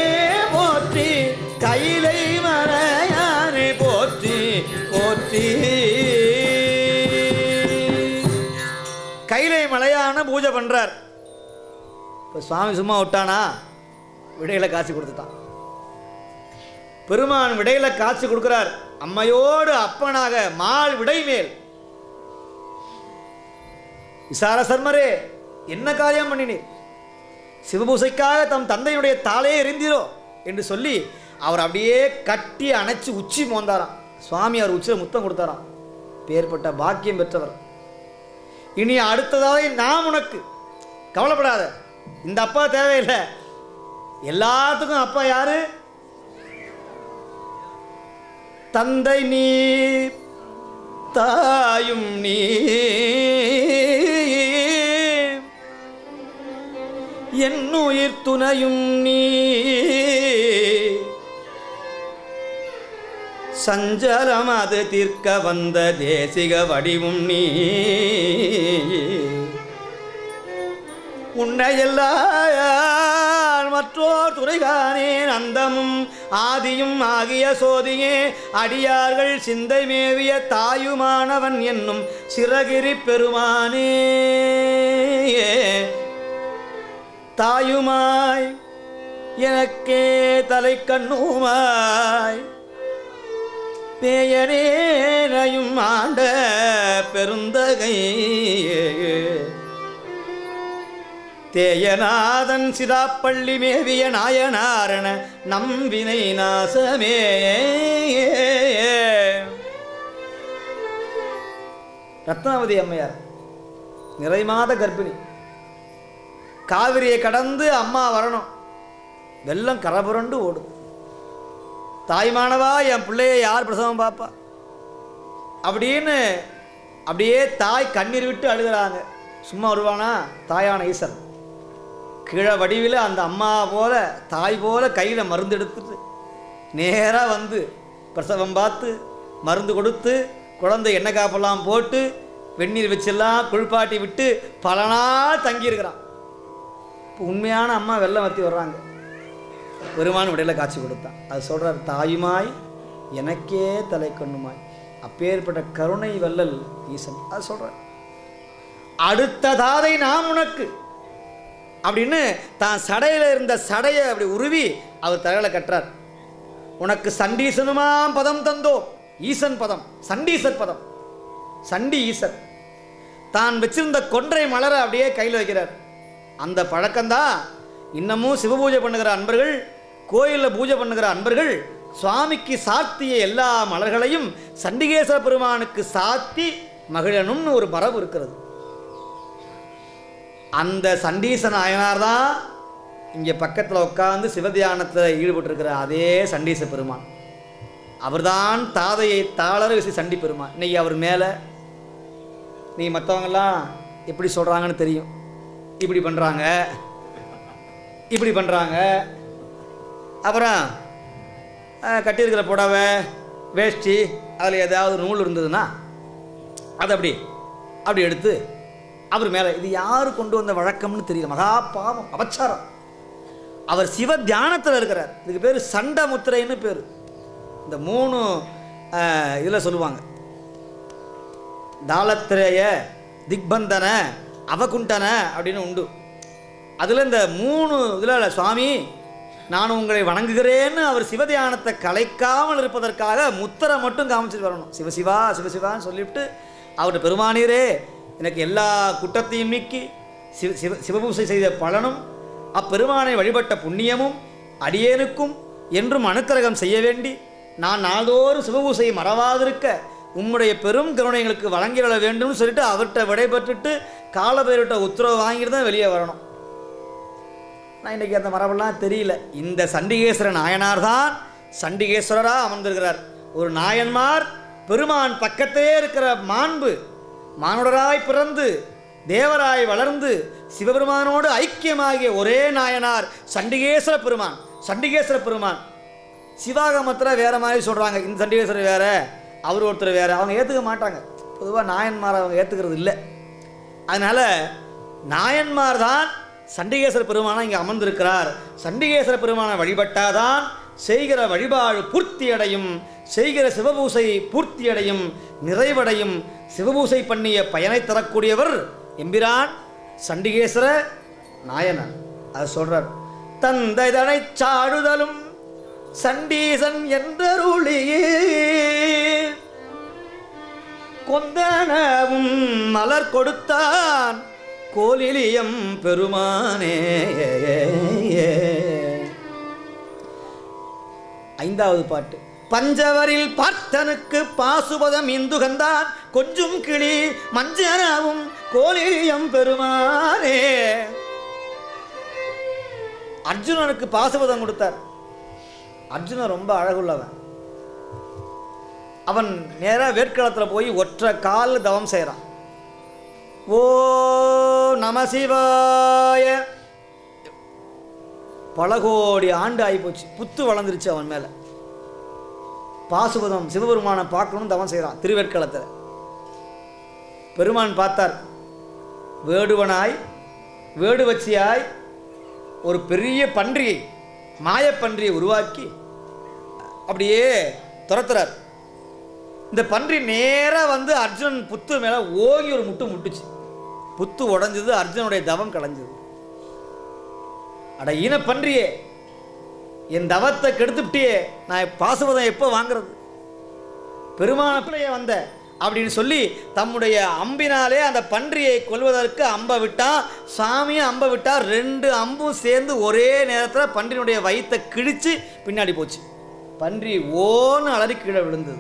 பூஜை பண்ணுறார் இப்போ சுவாமி சும்மா விட்டானா? விடையில காட்சி கொடுத்துட்டான். பெருமான் விடையில காட்சி கொடுக்கிறார். அம்மையோடு அப்பனாக மால் விடை மேல். விசார சர்மரே என்ன காரியம் பண்ணினீர்? சிவபூசைக்காக தம் தந்தையுடைய தாளே எரிந்தீரோ என்று சொல்லி அவர் அப்படியே கட்டி அணைச்சு உச்சி மோந்தாராம். சுவாமி அவர் உச்சியில் முத்தம் கொடுத்தாராம். பேர்பட்ட பாக்கியம் பெற்றவர். இனி அடுத்ததாக நான் உனக்கு. கவலைப்படாத. இந்த அப்பா தேவையில்லை. எல்லாத்துக்கும் அப்பா யாரு? தந்தை நீ தாயும் நீ என் உயிர் துணையும் நீ சஞ்சலம் அது தீர்க்க வந்த தேசிக வடிவும் நீ. உன்னையெல்லாம் மற்றோர் துறைகானேன் அந்தமும் ஆதியும் ஆகிய சோதியே அடியார்கள் சிந்தை மேவிய தாயுமானவன் என்னும் சிறகிரி பெருமானே. தாயுமாய் எனக்கே தலை கண்ணுமாய் பேயரேரையும் ஆண்ட பெருந்தகை தேயநாதன் சிதாப்பள்ளி மேவிய நாயனாரண நம்பினை நாசமே. ரத்னாவதி அம்மையார் நிறைமாத கர்ப்பிணி. காவிரியை கடந்து அம்மா வரணும். வெள்ளம் கரபுரண்டு ஓடும். தாய்மானவா என் பிள்ளைய யார் பிரசவம் பார்ப்பா? அப்படின்னு அப்படியே தாய் கண்ணீர் விட்டு அழுகிறாங்க. சும்மா வருவானா? தாயான ஈசன் கீழே வடிவில் அந்த அம்மா போல தாய் போல கையில் மருந்து எடுத்துட்டு நேராக வந்து பிரசவம் பார்த்து மருந்து கொடுத்து குழந்தை எண்ணெய் காப்பெல்லாம் போட்டு வெந்நீர் வச்செல்லாம் குளிப்பாட்டி விட்டு பல நாள் தங்கியிருக்கிறான். இப்போ உண்மையான அம்மா வெள்ளம் வத்தி வர்றாங்க. பெருமான் விடையில காட்சி கொடுத்தான். அது சொல்றார் தாயுமாய் எனக்கே தலை கொண்ணுமாய். அப்பேற்பட்ட கருணை வல்லல் ஈசன். அது சொல்றார். அடுத்த தாதை நாம் உனக்கு. அப்படின்னு தான் சடையில் இருந்த சடையை அப்படி உருவி அவர் தலையில கட்டுறார். உனக்கு சண்டீசனுமாம் பதம் தந்தோம் ஈசன் பதம் சண்டீசர் பதம். சண்டி ஈசன் தான் வச்சிருந்த கொன்றை மலரை அப்படியே கையில் வைக்கிறார். அந்த பழக்கம்தான் இன்னமும் சிவபூஜை பண்ணுகிற அன்பர்கள் கோயிலில் பூஜை பண்ணுகிற அன்பர்கள் சுவாமிக்கு சாத்திய எல்லா மலர்களையும் சண்டிகேஸ்வர பெருமானுக்கு சாத்தி மகிழனும்னு ஒரு மரபு இருக்கிறது. அந்த சண்டீச நாயனார் தான் இங்கே பக்கத்தில் உட்காந்து சிவதியானத்தில் ஈடுபட்டிருக்கிற அதே சண்டீச பெருமான். அவர்தான் தாதையை தாளர விசி சண்டி பெருமான். இன்னைக்கு அவர் மேலே நீ மற்றவங்கெல்லாம் எப்படி சொல்கிறாங்கன்னு தெரியும். இப்படி பண்ணுறாங்க இப்படி பண்ணுறாங்க அப்புறம் கட்டியிருக்கிற புடவை வேஷ்டி அதில் ஏதாவது நூல் இருந்ததுன்னா அதை அப்படி அப்படி எடுத்து அவர் மேலே இது யார் கொண்டு வந்த வழக்கம்னு தெரியல. மகா பாவம் அபச்சாரம். அவர் சிவ தியானத்தில் இருக்கிறார். இதுக்கு பேர் சண்டை முத்திரைன்னு பேர். இந்த மூணு இதில் சொல்லுவாங்க. தாளத்திரேய திக்பந்தன அவகுண்டன அப்படின்னு உண்டு. அதில் இந்த மூணு இதில் சுவாமி நான் உங்களை வணங்குகிறேன்னு அவர் சிவதியானத்தை கலைக்காமல் இருப்பதற்காக முத்திரை மட்டும் காமிச்சிட்டு வரணும். சிவசிவா சிவசிவான்னு சொல்லிவிட்டு அவர்கிட்ட பெருமானீரே எனக்கு எல்லா குற்றத்தையும் நீக்கி சிவ சிவ சிவபூசை செய்த பலனும் அப்பெருமானை வழிபட்ட புண்ணியமும் அடியேனுக்கும் என்றும் அனுக்கிரகம் செய்ய வேண்டி நான் நாள்தோறும் சிவபூசையை மறவாதிருக்க உம்முடைய பெரும் கருணை எங்களுக்கு வழங்கிவிட வேண்டும்னு சொல்லிட்டு அவர்கிட்ட விடைபெற்றுட்டு காலபேர்கிட்ட உத்தரவு வாங்கிட்டு தான் வெளியே வரணும். நான் இன்றைக்கி அந்த மரபெல்லாம் தெரியல. இந்த சண்டிகேஸ்வர நாயனார் தான் சண்டிகேஸ்வரராக அமர்ந்திருக்கிறார். ஒரு நாயன்மார் பெருமான் பக்கத்திலே இருக்கிற மாண்பு மானுடராய் பிறந்து தேவராய் வளர்ந்து சிவபெருமானோடு ஐக்கியமாகிய ஒரே நாயனார் சண்டிகேஸ்வர பெருமான் சண்டிகேஸ்வர பெருமான். சிவாகமத்தில் வேற மாதிரி சொல்கிறாங்க இந்த சண்டிகேஸ்வரர் வேற அவர் ஒருத்தர் வேற. அவங்க ஏற்றுக்க மாட்டாங்க. பொதுவாக நாயன்மாரை அவங்க ஏற்றுக்கிறது இல்லை. அதனால் நாயன்மார் தான் சண்டிகேஸ்வர பெருமானா இங்கே அமர்ந்திருக்கிறார். சண்டிகேஸ்வர பெருமானை வழிபட்டாதான் செய்கிற வழிபாடு பூர்த்தியடையும் செய்கிற சிவபூசை பூர்த்தியடையும் நிறைவடையும். சிவபூசை பண்ணிய பயனை தரக்கூடியவர் எம்பிரான் சண்டிகேஸ்வர நாயனன் அது சொல்றார் தந்தைதனை சாடுதலும் சண்டீசன் என்றருளியே. கொந்தனவும் மலர் கொடுத்தான் கோலிலியம் பெருமானே. ஐந்தாவது பாட்டு. பஞ்சவரில் பார்த்தனுக்கு பாசுபதம் இந்துகந்தான் கொஞ்சம் கிளி மஞ்சனாவும் கோலிலியம் பெருமானே. அர்ஜுனனுக்கு பாசுபதம் கொடுத்தார். அர்ஜுனன் ரொம்ப அழகுள்ளவன். அவன் நேராக வேட்களத்தில் போய் ஒற்றை கால் தவம் செய்கிறான் ஓ நம சிவாய. பல கோடி ஆண்டு ஆகிப்போச்சு. புத்து வளர்ந்துருச்சு அவன் மேலே. பாசுபதம் சிவபெருமானை பார்க்கணும்னு தவம் செய்கிறான் திருவேற்களத்தில். பெருமான் பார்த்தார் வேடுவனாய் வேடுவச்சியாய் ஒரு பெரிய பன்றியை மாயப்பன்றியை உருவாக்கி அப்படியே துரத்துறார். இந்த பன்றி நேராக வந்து அர்ஜுனன் புத்து மேலே ஓங்கி ஒரு முட்டு முட்டுச்சு. புத்து உடஞ்சது அர்ஜுனுடைய தவம் கலைஞ்சது. அட ஈன பன்றியே என் தவத்தை கெடுத்துவிட்டியே நான் பாசுவதம் எப்போ வாங்குறது? பெருமான பிள்ளைய வந்த அப்படின்னு சொல்லி தம்முடைய அம்பினாலே அந்த பன்றியை கொல்வதற்கு அம்பை விட்டான் சாமியும் அம்பை விட்டார் ரெண்டு அம்பும் சேர்ந்து ஒரே நேரத்தில் பன்றியினுடைய வயிற்றை கிழிச்சு பின்னாடி போச்சு. பன்றி ஓன்னு அலறி கீழே விழுந்தது.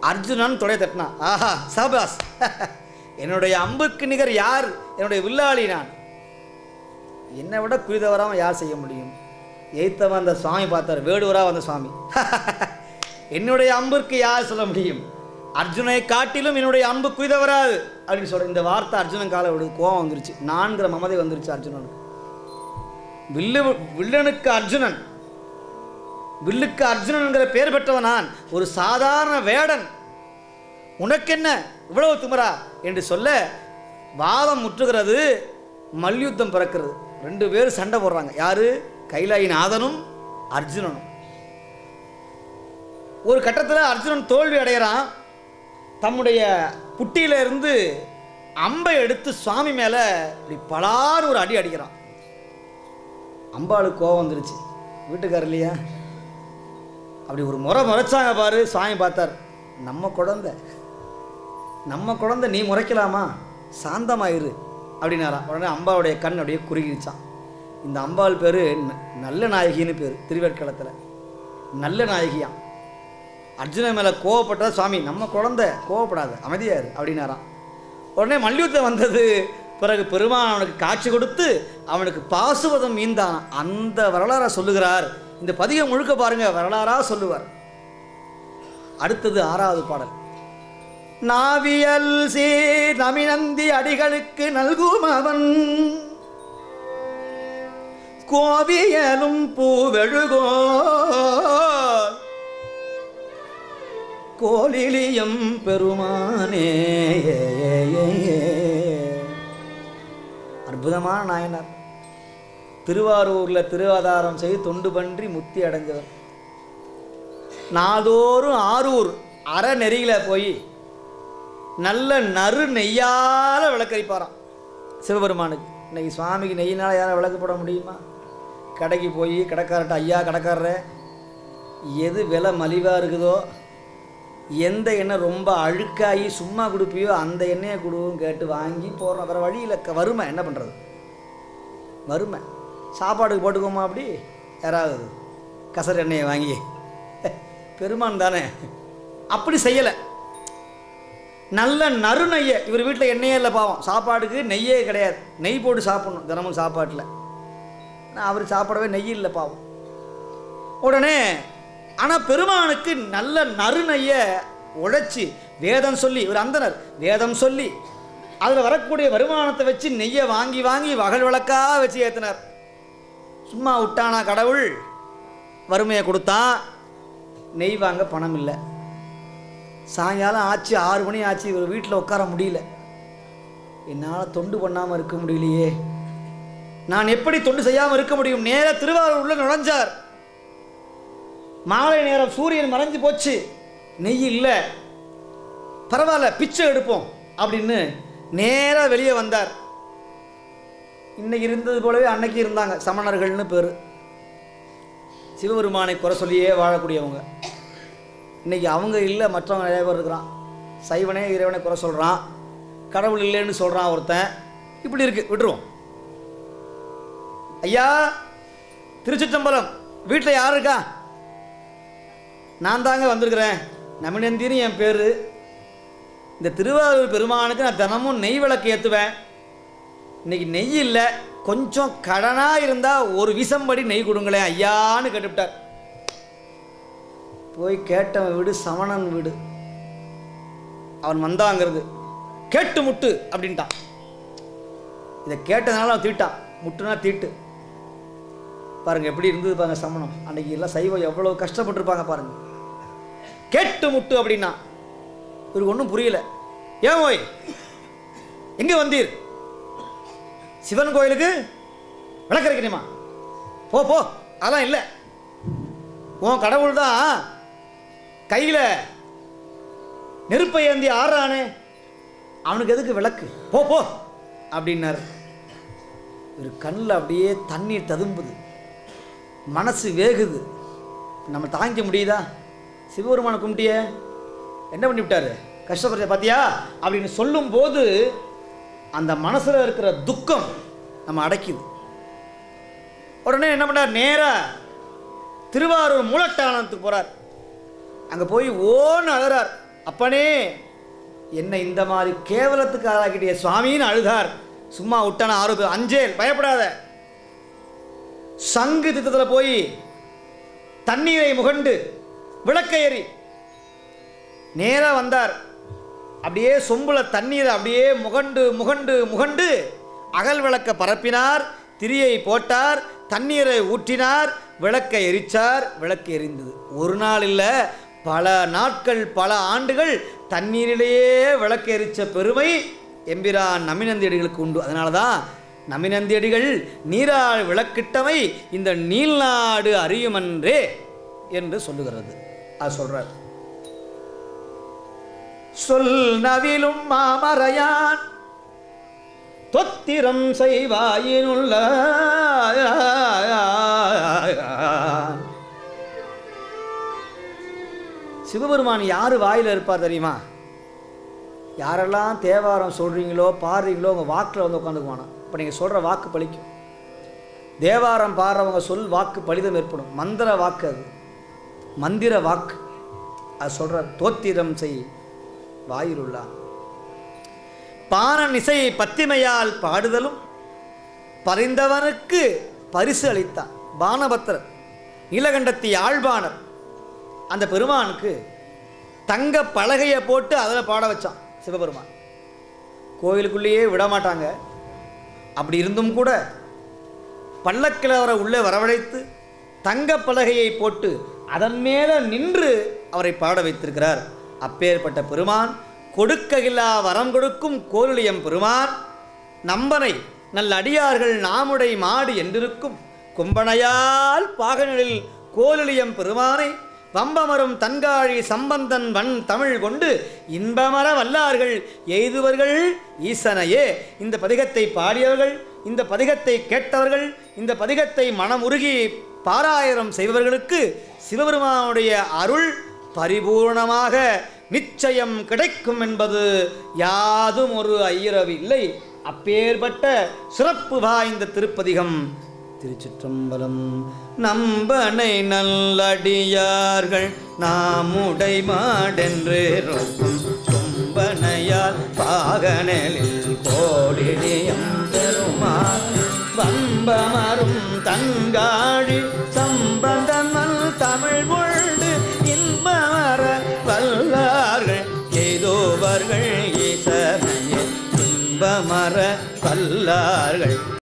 அர்ஜுனன் தொடைய தட்டினான். ஆஹா சபாஸ். என்னுடைய அம்புக்கு நிகர் யார்? என்னுடைய வில்லாளி நான். என்னை விட குறிதவராமல் யார் செய்ய முடியும்? எய்த்தவன் அந்த சுவாமி பார்த்தார் வேடுவராக வந்த சுவாமி. என்னுடைய அம்பிற்கு யார் சொல்ல முடியும்? அர்ஜுனை காட்டிலும் என்னுடைய அம்பு குய்தவராது. அப்படின்னு சொல்ற இந்த வார்த்தை அர்ஜுனன் கால விடு கோவம் வந்துருச்சு. நான்கிற மமதை வந்துருச்சு அர்ஜுனனுக்கு. வில்லு வில்லனுக்கு அர்ஜுனன். வில்லுக்கு அர்ஜுனன்கிற பெயர் பெற்றவன் நான். ஒரு சாதாரண வேடன். உனக்கென்ன? இவ்வளவு திமிரா என்று சொல்ல வாதம் முற்றுகிறது மல்யுத்தம் பிறக்கிறது. ரெண்டு பேரும் சண்டை போடுறாங்க. யாரு? கைலாயி நாதனும் அர்ஜுனனும். ஒரு கட்டத்தில் அர்ஜுனன் தோல்வி அடைகிறான் தம்முடைய புட்டியில இருந்து அம்பை எடுத்து சுவாமி மேலே இப்படி பலார் ஒரு அடி அடிக்கிறான். அம்பாளுக்கு கோவம் வந்துருச்சு. வீட்டுக்காரர் இல்லையா? அப்படி ஒரு முறை முறைச்சாங்க பாரு சுவாமி பார்த்தார். நம்ம குழந்தை. நம்ம குழந்தை நீ முறைக்கலாமா? சாந்தமாயிரு அப்படின்னாராம் உடனே அம்பாவுடைய கண் அப்படியே குறுகிடுச்சான். இந்த அம்பாள் பேர் நல்ல நாயகின்னு பேர் திருவேற்களத்தில் நல்ல நாயகியாம் அர்ஜுனன் மேலே கோவப்பட்டா சுவாமி நம்ம குழந்தை கோவப்படாது அமைதியாரு அப்படின்னாராம் உடனே மல்யுத்தம் வந்தது. பிறகு பெருமான் அவனுக்கு காட்சி கொடுத்து அவனுக்கு பாசுவதம் மீந்தான் அந்த வரலாறை சொல்லுகிறார். இந்த பதிகம் முழுக்க பாருங்க வரலாறா சொல்லுவார். அடுத்தது ஆறாவது பாடல். நாவியல் சீர் நமினந்தி அடிகளுக்கு நல்கும் அவன். கோவியலும் பூவெழுகோ கோலிலியம் பெருமானே அற்புதமான நாயனார். திருவாரூரில் திருவாதாரம் செய்து தொண்டு பன்றி முத்தி அடைஞ்சவர் நாதோறும் ஆரூர் அறநெறியில் போய் நல்ல நறு நெய்யால் விளக்கரிப்பாராம். சிவபெருமானுக்கு. இன்னைக்கு சுவாமிக்கு நெய்யினால் யாரும் விளக்கு போட முடியுமா? கடைக்கு போய் கடைக்காரர்கிட்ட ஐயா கடைக்காரர எது விலை மலிவாக இருக்குதோ எந்த எண்ணெய் ரொம்ப அழுக்காகி சும்மா கொடுப்பியோ அந்த எண்ணெயை கொடுவும் கேட்டு வாங்கி போகிறோம் வேறு வழியில் க- வறுமை என்ன பண்ணுறது வறுமை. சாப்பாடுக்கு போட்டுக்கோமா அப்படி? யாராவது கசர் எண்ணெயை வாங்கி. பெருமான் தானே. அப்படி செய்யலை. நல்ல நறு நெய்யை இவர் வீட்டில் எண்ணெயே இல்லை பாவம். சாப்பாடுக்கு நெய்யே கிடையாது. நெய் போட்டு சாப்பிடணும் தினமும் சாப்பாட்டில். நான் அவர் சாப்பிடவே நெய் இல்லை பாவம். உடனே ஆனால் பெருமானுக்கு நல்ல நறு நெய்யை உழைச்சி வேதம் சொல்லி இவர் அந்தனர் வேதம் சொல்லி அதில் வரக்கூடிய வருமானத்தை வச்சு நெய்யை வாங்கி வாங்கி வகல் விளக்காக வச்சு ஏற்றினார் சும்மா விட்டானா கடவுள்? வறுமையை கொடுத்தா நெய் வாங்க பணம் இல்லை. சாயங்காலம் ஆச்சு ஆறு மணி ஆச்சு இவர் வீட்டில் உட்கார முடியல. என்னால் தொண்டு பண்ணாமல் இருக்க முடியலையே. நான் எப்படி தொண்டு செய்யாமல் இருக்க முடியும்? நேர திருவாரூர்ல நுழைஞ்சார். மாலை நேரம் சூரியன் மறைஞ்சு போச்சு. நெய் இல்லை. பரவாயில்ல பிச்சை எடுப்போம் அப்படின்னு நேராக வெளியே வந்தார். இன்னைக்கு இருந்தது போலவே அன்னைக்கு இருந்தாங்க சமணர்கள்னு பேர். சிவபெருமானை குறை சொல்லியே வாழக்கூடியவங்க. இன்னைக்கு அவங்க இல்லை மற்றவங்க நிறைய பேர் இருக்கிறான். சைவனே இறைவனை குறை சொல்கிறான் கடவுள் இல்லைன்னு சொல்கிறான் ஒருத்தன். இப்படி இருக்கு விட்டுருவோம். ஐயா திருச்சிற்றம்பலம் வீட்டில் யார் இருக்கா? நான் தாங்க வந்திருக்கிறேன். நமினந்தின்னு என் பேர். இந்த திருவாரூர் பெருமானுக்கு நான் தினமும் நெய் விளக்கு ஏற்றுவேன் இன்னைக்கு நெய் இல்லை கொஞ்சம் கடனாக இருந்தால் ஒரு விசம்படி நெய் கொடுங்களேன் ஐயான்னு கேட்டுவிட்டார். போய் கேட்டவன் வீடு சமணன் வீடு. அவன் வந்தாங்கிறது. கேட்டு முட்டு அப்படின்ட்டான் இதை கேட்டதுனால அவன் தீட்டான் முட்டுனா தீட்டு. பாருங்க எப்படி இருந்தது பாருங்க சமணம். அன்னைக்கு எல்லாம் சைவம் எவ்வளோ கஷ்டப்பட்டுருப்பாங்க பாருங்க. கேட்டு முட்டு அப்படின்னா. இவருக்கு ஒன்றும் புரியல. ஏன் ஓய்? எங்கே வந்தீர்? சிவன் கோயிலுக்கு? விளக்கரைக்கணுமா போ போ. அதெல்லாம் இல்லை. உன் கடவுள் தான் கையில் நெருப்பை ஏந்தி ஆடுறானே அவனுக்கு எதுக்கு விளக்கு? போ போ அப்படின்னார். ஒரு கண்ணில் அப்படியே தண்ணீர் ததும்புது. மனசு வேகுது. நம்ம தாங்கிக்க முடியுதா? சிவபெருமான கும்பிட்டிய. என்ன பண்ணி விட்டாரு? கஷ்டப்படுற பார்த்தியா அப்படின்னு சொல்லும்போது அந்த மனசில் இருக்கிற துக்கம் நம்ம அடைக்குது. உடனே என்ன பண்ணார்? நேராக திருவாரூர் மூலட்டானத்துக்கு போகிறார் அங்கே போய் ஓன்னு அழுறார். அப்பனே என்னை இந்த மாதிரி கேவலத்துக்கு ஆளாக்கிட்டிய சுவாமின்னு அழுதார். சும்மா விட்டான ஆறு அஞ்சேல் பயப்படாத. சங்கு திட்டத்தில் போய் தண்ணீரை முகண்டு விளக்க ஏறி நேராக வந்தார். அப்படியே சொம்புல தண்ணீரை அப்படியே முகண்டு முகண்டு முகண்டு அகல் விளக்க பரப்பினார். திரியை போட்டார். தண்ணீரை ஊற்றினார். விளக்கை எரிச்சார். விளக்கு எரிந்தது. ஒரு நாள் இல்லை பல நாட்கள் பல ஆண்டுகள் தண்ணீரிலேயே விளக்கு எரிச்ச பெருமை எம்பிரான் நமினந்தியடிகளுக்கு உண்டு. அதனால தான் நமினந்தியடிகள் நீரால் விளக்கிட்டமை இந்த நீள்நாடு அறியுமன்றே என்று சொல்லுகிறது. அது சொல்றார். சொல் நவிலும் மாமறையான் தொத்திரம் செய்வாயினுள்ள சிவபெருமான் யார் வாயில் இருப்பார் தெரியுமா? யாரெல்லாம் தேவாரம் சொல்கிறீங்களோ பாடுறீங்களோ உங்கள் வாக்கில் வந்து உட்காந்துக்குவானா. இப்போ நீங்கள் சொல்கிற வாக்கு பலிக்கும் தேவாரம் பாடுறவங்க சொல் வாக்கு பலிதம் ஏற்படும். மந்திர வாக்கு அது. மந்திர வாக்கு. அது சொல்கிற தோத்திரம் செய் வாயிலுள்ளா. பாணன் இசை பத்திமையால் பாடுதலும் பறிந்தவனுக்கு பரிசு அளித்தான். பானபத்திரர் நீலகண்டத்தி ஆழ்வானர் அந்த பெருமானுக்கு தங்க பலகையை போட்டு அதில் பாட வச்சான் சிவபெருமான். கோவிலுக்குள்ளேயே விட மாட்டாங்க. அப்படி இருந்தும் கூட பல்லக்கில் அவரை உள்ளே வரவழைத்து தங்க பலகையை போட்டு அதன் மேலே நின்று அவரை பாட வைத்திருக்கிறார். அப்பேற்பட்ட பெருமான் கொடுக்ககில்லா வரம் கொடுக்கும் கோலியம் பெருமான் நம்பனை நல்ல அடியார்கள் நாமுடை மாடு என்றிருக்கும் கும்பனையால் பாகனில் கோலியம் பெருமானை வம்பமரும் தன்காழி சம்பந்தன் வன் தமிழ் கொண்டு இன்பமர வல்லார்கள். எய்துவர்கள் ஈசனையே. இந்த பதிகத்தை பாடியவர்கள் இந்த பதிகத்தை கேட்டவர்கள் இந்த பதிகத்தை மனமுருகி பாராயணம் செய்பவர்களுக்கு சிவபெருமானுடைய அருள் பரிபூர்ணமாக நிச்சயம் கிடைக்கும் என்பது யாதும் ஒரு ஐயரவில்லை. அப்பேற்பட்ட சிறப்பு வாய்ந்த திருப்பதிகம் திருச்சிற்றம்பலம். நம்பனை நல்லடியார்கள் நாமுடை மாடென்று கும்பனையால் பாகனலில் கோடியம் பெருமாள் வம்பமரும் தங்காழி சம்பந்தமல் தமிழ் கொண்டு இன்பமர வல்லார்கள். ஏதோவர்கள் ஈசனையே இன்பமர வல்லார்கள்.